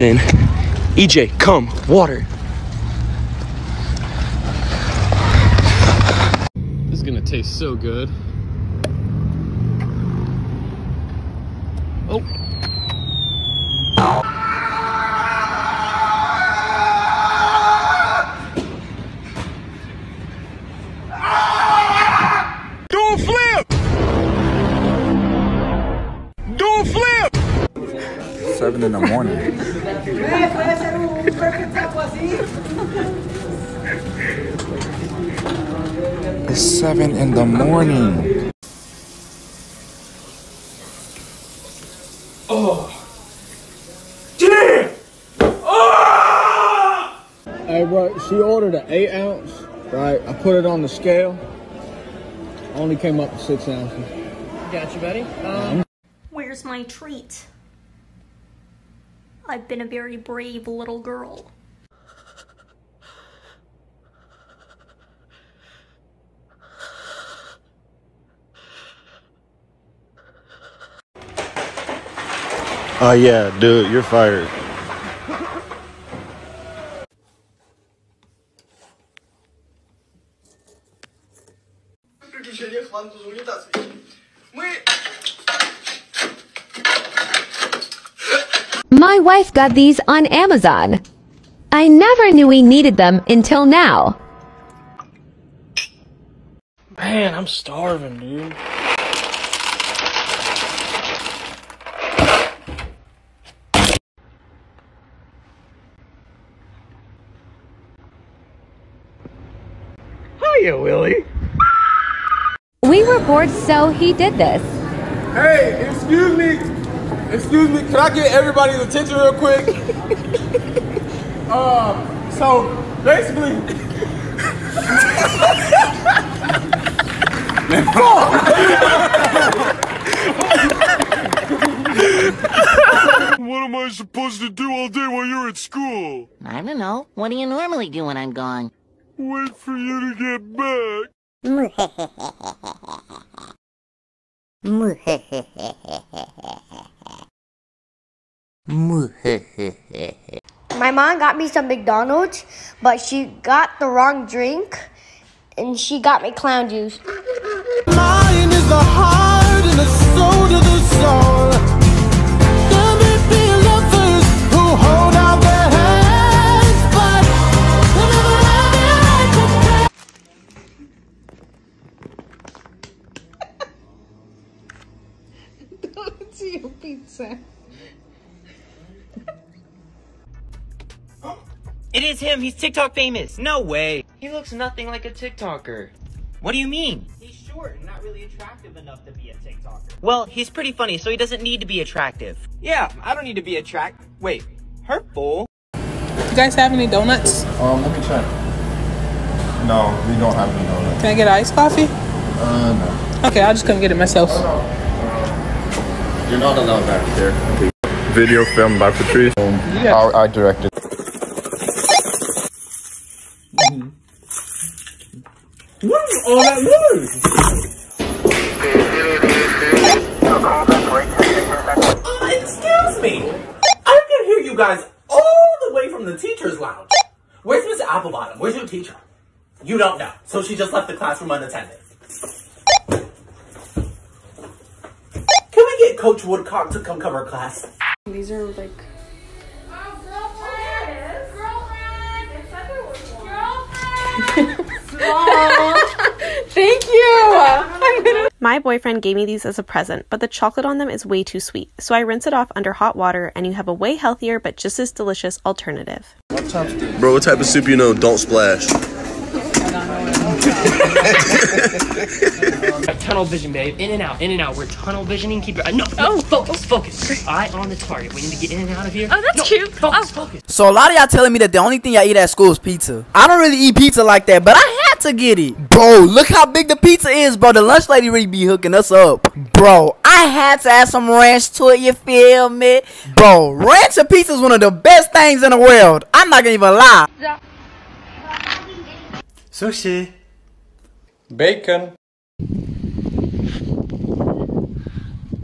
Then, EJ, come, water. This is gonna taste so good. Oh. Do a flip! Do a flip! Seven in the morning. It's seven in the morning. Oh. Damn! Oh! Hey, bro, she ordered an eight ounce, right? I put it on the scale. Only came up to six ounces. Got you, buddy. Um, Where's my treat? I've been a very brave little girl. Oh yeah, dude, you're fired. My wife got these on Amazon. I never knew we needed them until now. Man, I'm starving, dude. Hiya, Willie. We were bored, so he did this. Hey, excuse me. Excuse me. Can I get everybody's attention real quick? uh, so basically. What am I supposed to do all day while you're at school? I don't know. What do you normally do when I'm gone? Wait for you to get back. My mom got me some McDonald's, but she got the wrong drink, and she got me clown juice. It is him. He's TikTok famous. No way. He looks nothing like a TikToker. What do you mean? He's short and not really attractive enough to be a TikToker. Well, he's pretty funny, so he doesn't need to be attractive. Yeah, I don't need to be attract. Wait, hurtful? You guys have any donuts? Um, let me check. No, we don't have any donuts. Can I get iced coffee? Uh, no. Okay, I'll just come get it myself. You're not allowed back there. Video filmed by Patrice. I, I directed. What is all that noise? Uh, excuse me. I can hear you guys all the way from the teacher's lounge. Where's Miss Applebottom? Where's your teacher? You don't know, so she just left the classroom unattended. Can we get Coach Woodcock to come cover class? These are like. Thank you. My boyfriend gave me these as a present, but the chocolate on them is way too sweet, so I rinse it off under hot water and you have a way healthier but just as delicious alternative. Bro, what type of soup you know? Don't splash. Tunnel vision, babe. In and out, in and out. We're tunnel visioning. Keep your eye. No, no, oh. focus, focus. Eye on the target. We need to get in and out of here. Oh, that's No, cute. Focus, oh. focus. So a lot of y'all telling me that the only thing y'all eat at school is pizza. I don't really eat pizza like that, but I had to get it. Bro, look how big the pizza is, bro. The lunch lady really be hooking us up. Bro, I had to add some ranch to it, you feel me? Bro, ranch and pizza is one of the best things in the world. I'm not gonna even lie. Sushi. Bacon.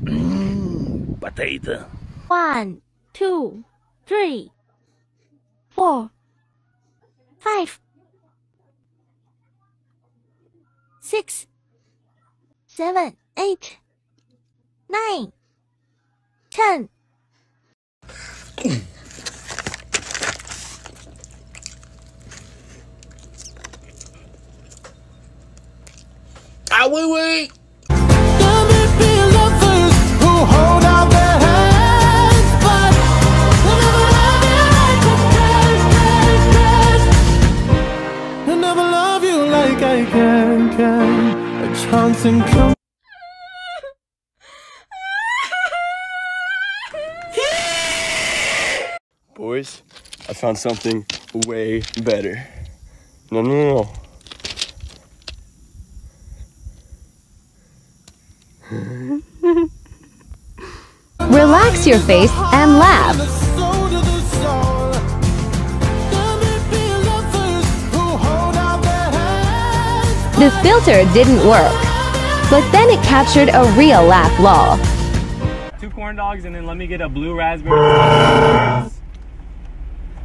Mmm, potato. One, two, three, four, five, six, seven, eight, nine, ten. Ah, wait, wait. Who hold out their hands, but they'll never love you like I can, can. A chance and come. Boys, I found something way better. No, no, no, no. Relax your face and laugh. The filter didn't work, but then it captured a real laugh lol. Two corn dogs and then let me get a blue raspberry.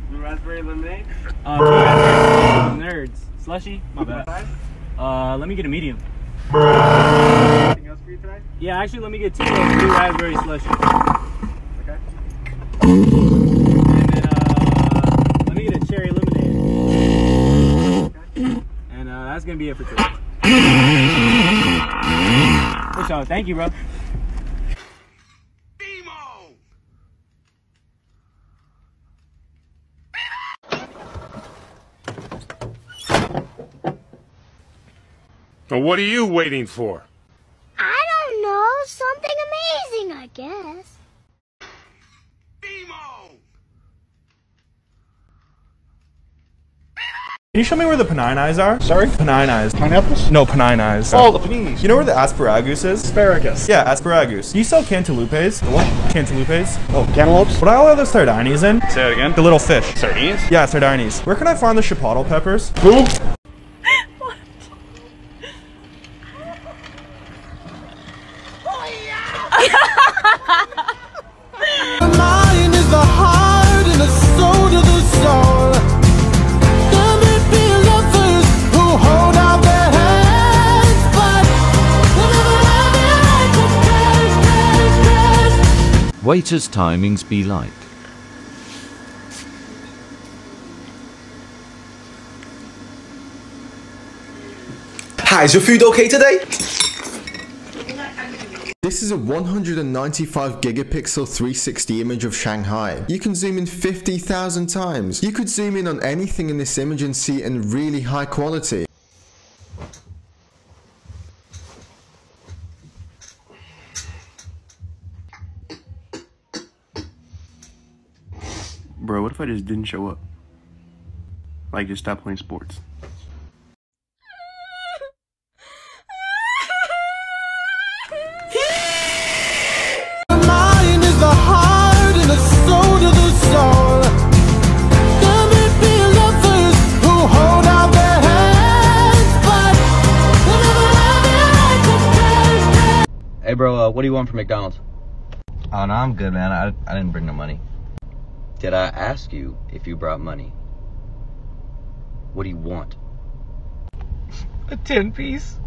blue raspberry lemonade? Uh, two raspberry nerds. Slushy? My bad. Uh, let me get a medium. Anything else for you today? Yeah, actually, let me get two of blue raspberry slushies. Okay. And then, uh, let me get a cherry lemonade. Okay. And, uh, that's gonna be it for today. For sure. Thank you, bro. Now, what are you waiting for? I don't know. Something amazing, I guess. Can you show me where the Pennine eyes are? Sorry? Pennine eyes. Pineapples? No, Pennine eyes. Oh, the paninis. You know where the asparagus is? Asparagus. Yeah, asparagus. Do you sell cantaloupes? The what? Cantaloupes? Oh, cantaloupes? What are all those sardines in? Say that again. The little fish. Sardines? Yeah, sardines. Where can I find the chipotle peppers? Who? Waiters' timings be like. Hi, is your food okay today? This is a 195 gigapixel 360 image of Shanghai. You can zoom in 50,000 times. You could zoom in on anything in this image and see it in really high quality. I just didn't show up? Like, just stop playing sports. Mine is the heart and the soul to the soul. There may be lovers who hold out their hands, but they'll never love you like a Hey, bro, uh, what do you want from McDonald's? Oh, no, I'm good, man. I, I didn't bring no money. Did I ask you if you brought money? What do you want? A 10 piece.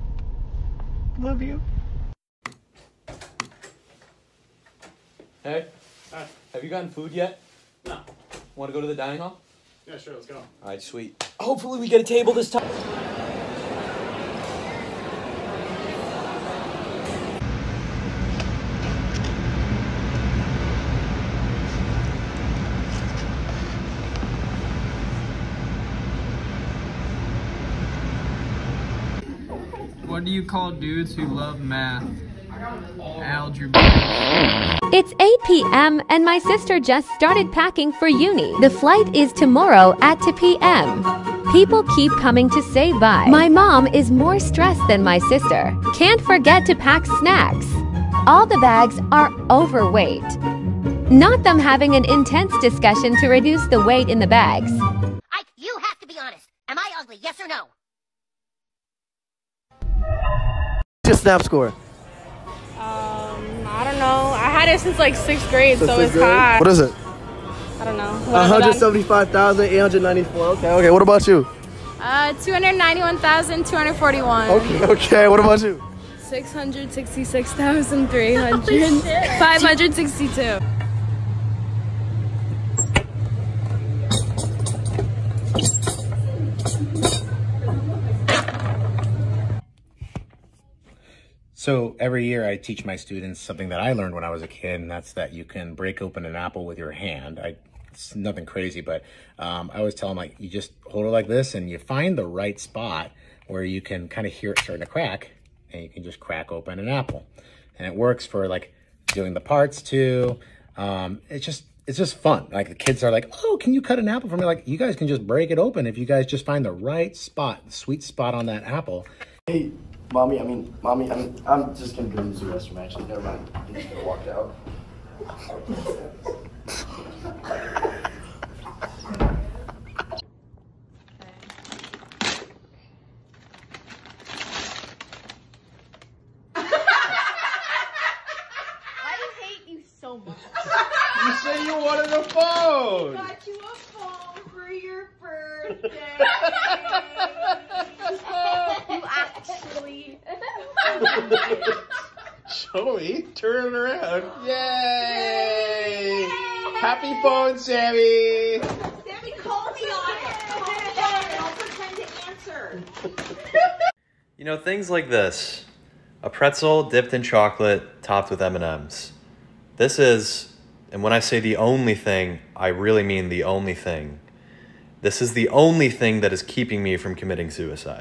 Love you. Hey, have you gotten food yet? No. Want to go to the dining hall? Yeah, sure, let's go. All right, sweet. Hopefully we get a table this time. You call dudes who love math? Algebra. It's 8 p.m. and my sister just started packing for uni. The flight is tomorrow at 2 p.m. People keep coming to say bye. My mom is more stressed than my sister. Can't forget to pack snacks. All the bags are overweight. Not them having an intense discussion to reduce the weight in the bags. Ike, you have to be honest. Am I ugly? Yes or no? Your snap score. Um, I don't know. I had it since like sixth grade, so Since it's grade? high. What is it? I don't know. One hundred seventy-five thousand eight hundred ninety-four. Okay, okay. What about you? Uh, 291,241. Okay, okay. What about you? 666,300. 562. So every year I teach my students something that I learned when I was a kid, and that's that you can break open an apple with your hand. I, it's nothing crazy, but um, I always tell them like you just hold it like this, and you find the right spot where you can kind of hear it starting to crack, and you can just crack open an apple, and it works for like doing the parts too. Um, it's just it's just fun. Like the kids are like, oh, can you cut an apple for me? Like you guys can just break it open if you guys just find the right spot, the sweet spot on that apple. Hey, mommy. I mean, mommy. I mean, I'm just gonna go use the restroom. Actually, never mind. I'm just gonna walk out. I hate you so much. You said you wanted a phone. got you a phone for your birthday. you actually. Show me. Turn it around. Yay! Happy phone, Sammy. Sammy, call me on it. Call me on it. I'll pretend to answer. You know, things like this. A pretzel dipped in chocolate, topped with M&Ms. This is, and when I say the only thing, I really mean the only thing. This is the only thing that is keeping me from committing suicide.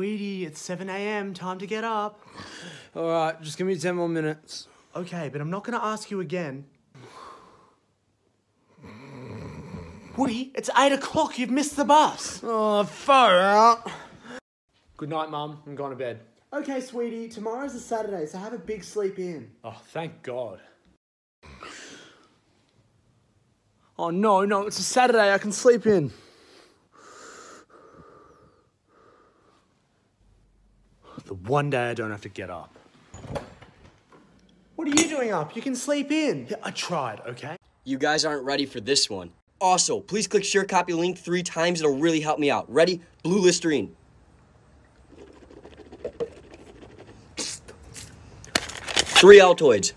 Sweetie, it's 7 a.m. Time to get up. All right, just give me ten more minutes. Okay, but I'm not going to ask you again. Woody, it's 8 o'clock. You've missed the bus. Oh, far out. Good night, Mum. I'm going to bed. Okay, sweetie, tomorrow's a Saturday, so have a big sleep in. Oh, thank God. Oh no, no, it's a Saturday. I can sleep in. One day I don't have to get up. What are you doing up? You can sleep in. Yeah, I tried, okay? You guys aren't ready for this one. Also, please click share copy link three times. It'll really help me out. Ready? Blue Listerine. Three Altoids.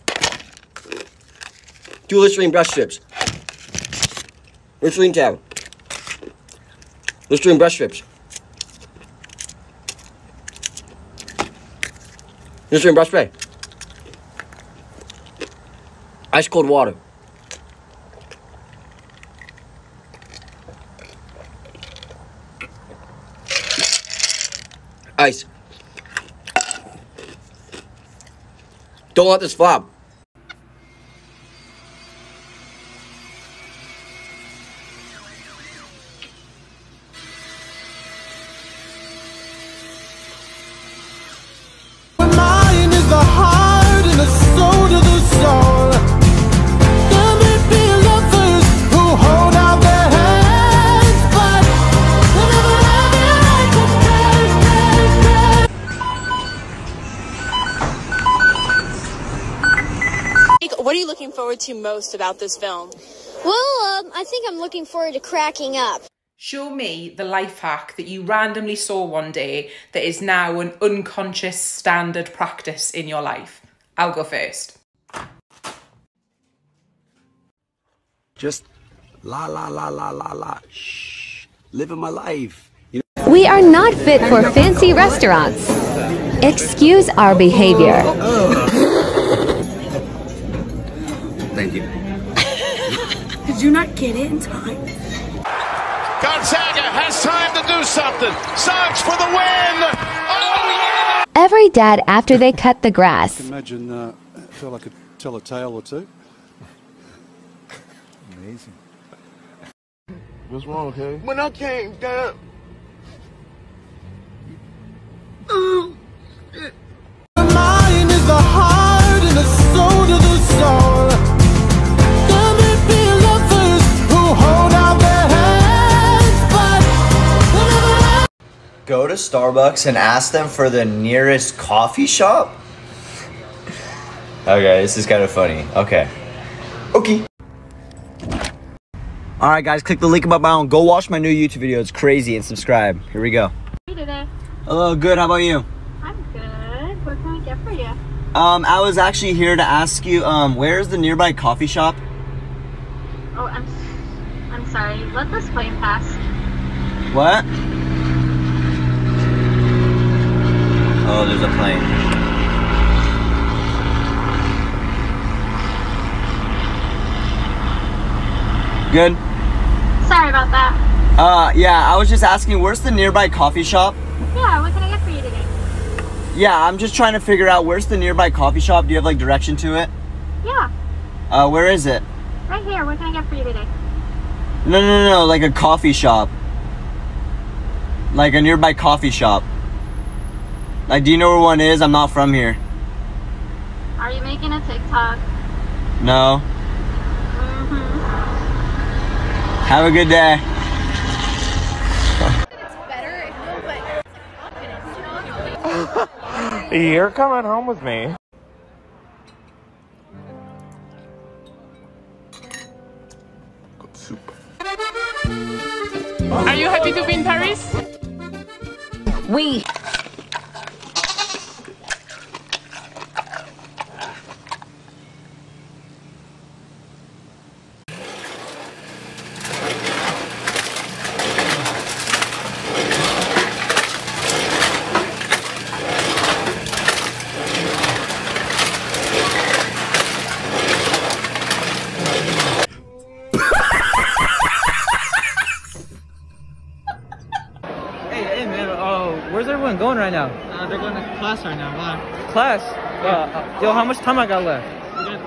Two Listerine brush strips. Listerine tab. Listerine brush strips. Listerine brush spray. Ice cold water. Ice. Don't let this flop. Forward to most about this film? Well, um, I think I'm looking forward to cracking up. Show me the life hack that you randomly saw one day that is now an unconscious standard practice in your life. I'll go first. Just la la la la la la. Shh. Living my life. You know? We are not fit for fancy restaurants. Excuse our behavior. Thank you. Did you not get it in time? Gonzaga has time to do something. Suggs for the win. Oh, Every dad after they cut the grass. Imagine uh, a I could tell a tale or two. Amazing. What's wrong, okay? When I came down. The mind is the heart and the soul to the soul. Go to Starbucks and ask them for the nearest coffee shop? Okay, this is kind of funny. Okay. Okay. Alright, guys, click the link in my bio and go watch my new YouTube video. It's crazy and subscribe. Here we go. Hey today. Hello, good. How about you? I'm good. What can I get for you? Um, I was actually here to ask you, um, where's the nearby coffee shop? Oh, I'm I'm sorry. Let this plane pass. What? Oh, there's a plane. Good. Sorry about that. Uh, yeah, I was just asking, where's the nearby coffee shop? Yeah, what can I get for you today? Yeah, I'm just trying to figure out where's the nearby coffee shop. Do you have like direction to it? Yeah, Uh, where is it? right here. What can I get for you today? No, no, no, no, like a coffee shop. Like a nearby coffee shop. Like, do you know where one is? I'm not from here. Are you making a TikTok? No. Mm-hmm. Have a good day. You're coming home with me. Soup. Are you happy to be in Paris? We. Hey, hey, man. Uh, where's everyone going right now? Uh, they're going to class right now. Why? Class. Uh, uh, yo, how much time I got left?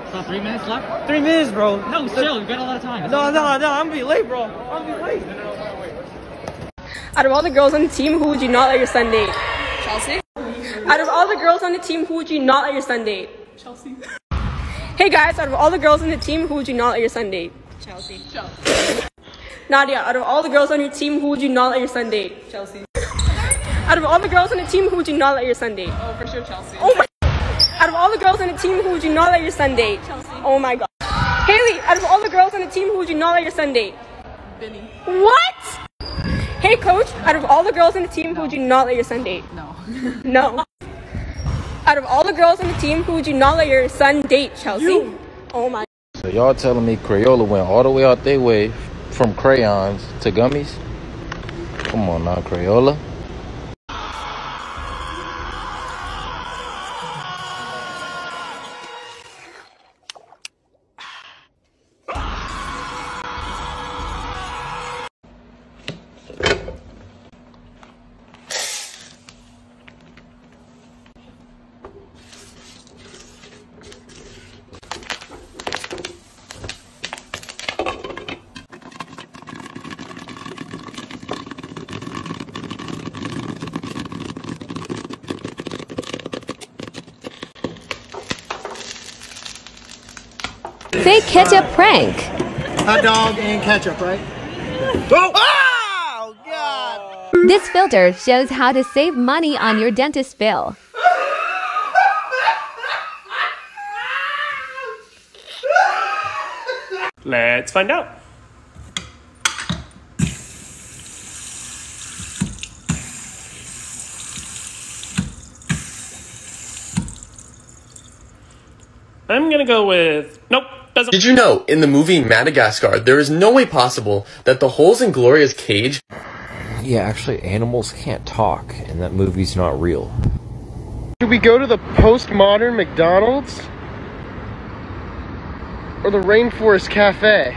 About three minutes left? Three minutes, bro. No, chill. You got a lot of time. No, no, no. I'm gonna be late, bro. I'm gonna be late. Out of all the girls on the team, who would you not let your son date? Chelsea? Out of all the girls on the team, who would you not let your son date? Chelsea. Hey guys, out of all the girls on the team, who would you not let your son date? Chelsea. Chelsea. Nadia, out of all the girls on your team, who would you not let your son date? Chelsea. Out of all the girls on the team, who would you not let your son date? Oh, for sure, Chelsea. Oh my. Out of all the girls on the team, who would you not let your son date? Chelsea. Oh my god. Haley, out of all the girls on the team, who would you not let your son date? Vinny. What? Hey coach, out of all the girls on the team, who would you not let your son date? No. No. Out of all the girls on the team, who would you not let your son date, Chelsea? You. Oh my. So y'all telling me Crayola went all the way out their way from crayons to gummies? Come on now, Crayola. Fake ketchup prank. Hot dog and ketchup, right? Oh. oh! God! This filter shows how to save money on your dentist bill. Let's find out. I'm gonna go with nope. Doesn't. Did you know in the movie Madagascar, there is no way possible that the holes in Gloria's cage? Yeah, actually, animals can't talk, and that movie's not real. Should we go to the postmodern McDonald's or the Rainforest Cafe?